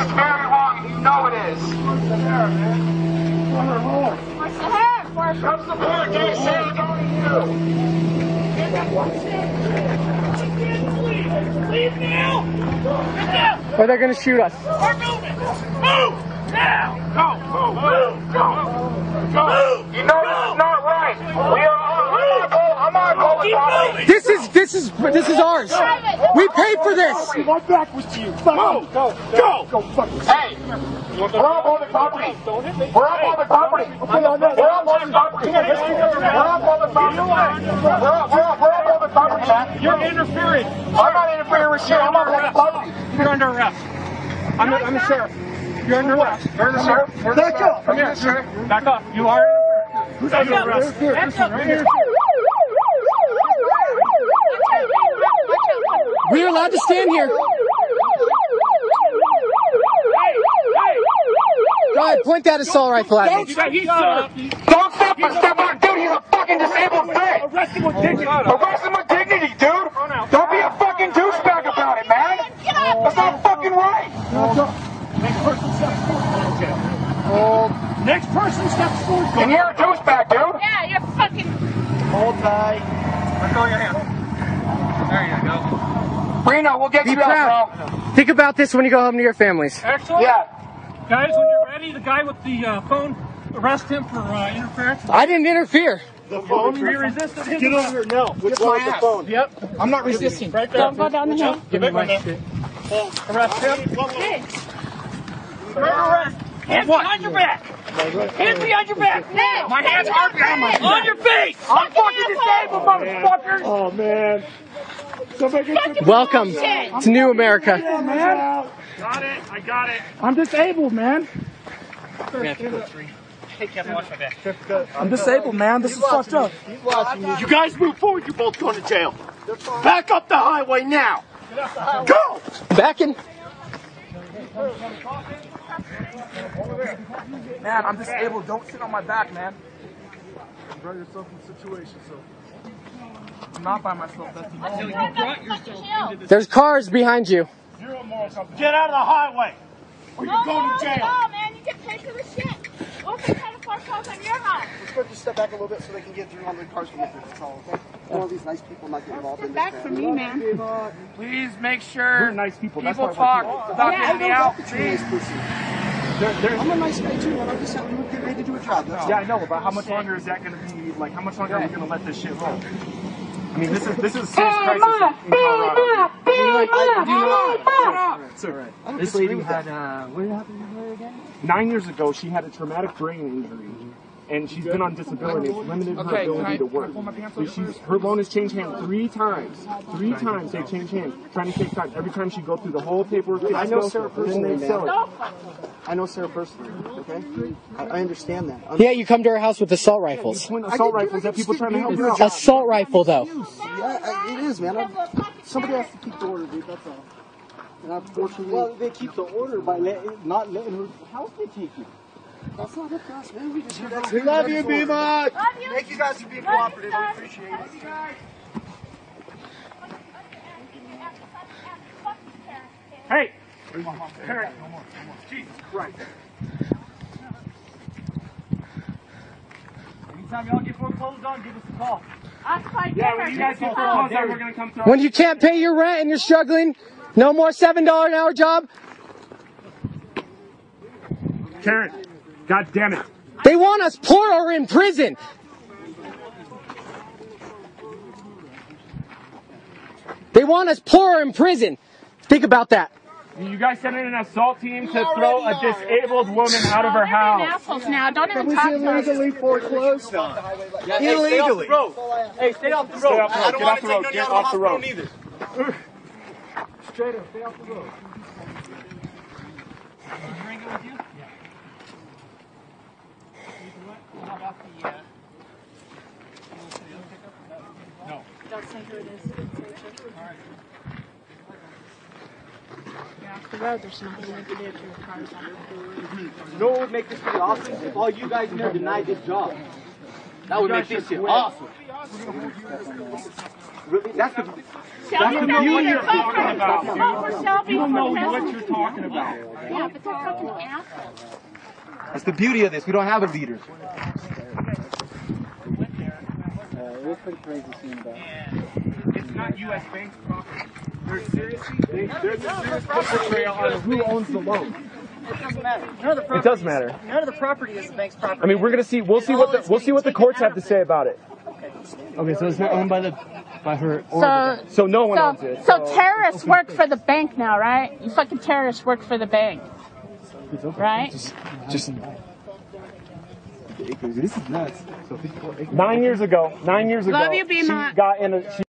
It's very wrong, and you know it is. What's the hair? For Come support Gay Say go to you. Leave now! Get down! Or they're gonna shoot us. We're moving! Move! Now! Go, move, go, go. You know this is not right. We are. I'm not going. I'm not going. Keep property. moving! This is this is this is ours. We paid for this. My back was to you. Fuck Go, go, go, fuck. Hey, we're on public property. We're on public property. We're on public property. We're on public property. We're on, we're on, we're on public property, man. You're interfering. I'm not interfering with shit. I'm on public property. You're under arrest. I'm the, I'm the sheriff. You're under arrest. You're the sheriff. Back up. sheriff. You're sheriff. Back up. You are interfering. Who's under arrest? Back up! We're allowed to stand here. Go ahead, point that assault rifle at me. He's served. Don't step and step on, dude. He's a fucking disabled thing. Arrest him with dignity. Arrest him with dignity, dude. Don't be a fucking douchebag about it, man. That's not fucking right. Next person steps forward. Okay. Next person steps forward. And you're a douchebag, dude. Yeah, you're fucking. Hold tight. Let go of your hand. There you go. Reno, we'll get Be you out, bro. Think about this when you go home to your families. Excellent. Yeah. Guys, when you're ready, the guy with the uh, phone, arrest him for uh, interference. I didn't interfere. The phone? You resisted him? Get over here now. Which one the phone? Yep. I'm not resisting. Right there. Don't go down the hill. Give me my shit. Arrest him. Hey, Arrest. Hands behind your back. Hands behind your back. Nick. My hands are behind my On your face. I'm fucking disabled, motherfucker. Oh man. Somebody get your Welcome Shit. to New America. man. Got it. I got it. I'm disabled, man. Hey, Kevin, watch my back. I'm disabled, man. This is fucked up. You guys move forward, you're both going to jail. Back up the highway now. Go! Back in. Man, I'm disabled. Don't sit on my back, man. Brought yourself in a situation, so. I'm not by myself. That's the What's wrong with the fucking hill? There's cars behind you. Zero moral compass. Get out of the highway, or you're No, going no, to jail. no, man, you get paid for the shit. What's the kind of foreclosure on your house? Let's put just step back a little bit so they can get through on the cars from the That's all, okay? All these nice people not get involved in this. Back from me, man. Please make sure We're nice people. People why we're talk without Yeah, getting me out. Nice person. I'm a nice guy too, man. I'm just saying we were getting ready to do a job. That's all. Yeah, I know, but how much longer is that going to be? Like, how much longer are we going to let this shit roll? I mean, this is this is a serious crisis in, in Colorado. Sir, this lady had uh, what happened to her again? Nine years ago, she had a traumatic brain injury, and she's been on disability. It's limited her ability to work. So she's her loan has changed hands three times. Three times they changed hands, trying to take time. Every time she go through the whole paperwork. I know Sarah personally, they sell man. it. I know Sarah personally, okay? I, I understand that. I'm, Yeah, you come to our house with assault rifles. Point I assault rifles at people trying to help Dude, you out. Assault rifle, though. Yeah, I- it is, man. I'm, somebody has to keep the order, dude. That's all. And unfortunately, well, they keep the order by let, not letting her house they take you. That's not up to us, man. We just that's We love you, Beaver. Love you. Thank you guys for being Love cooperative. I sir. appreciate it. Hey! Hey. Jesus Christ. Anytime y'all get foreclosed on, give us a call. I'll Yeah, when you guys get foreclosed on, we're going to come through. When you can't pay your rent and you're struggling, no more $7 an hour job. Karen, God damn it. They want us poor or in prison. They want us poor or in prison. Think about that. You guys sent in an assault team to throw a disabled woman out of her You're house. assholes now. Don't even talk to us. Illegally foreclosed on. Illegally. Hey, stay off the road. Get off the road. Get off the road. Get off the road. Straight up, stay off the road. Don't say who it is. You're the road. There's nothing we can do if your car's on the road. You know what would make this pretty awesome? If all you guys never denied this job. That would make this shit awesome. Really? That's the Shelby's the out beauty there. you're talking about. Vote for Shelby You don't know what you're talking about. Yeah, but they're fucking assholes. That's the beauty of this. We don't have a leader. Uh, it was pretty crazy seeing that. It's not U.S. Bank's property. There's seriously, there's a serious paper trail on who owns the loan. It doesn't matter. None of the property It does is- matter. None of the property is the bank's property. I mean, we're gonna see. We'll see what the we'll see what the courts have to say about it. Okay, so it's not owned by the by her or So, So no one owns so, it. so terrorists work for the bank now, right? You fucking terrorists work for the bank, right? just. This is nuts. Nine years ago, nine years ago, Love you, she got in a. She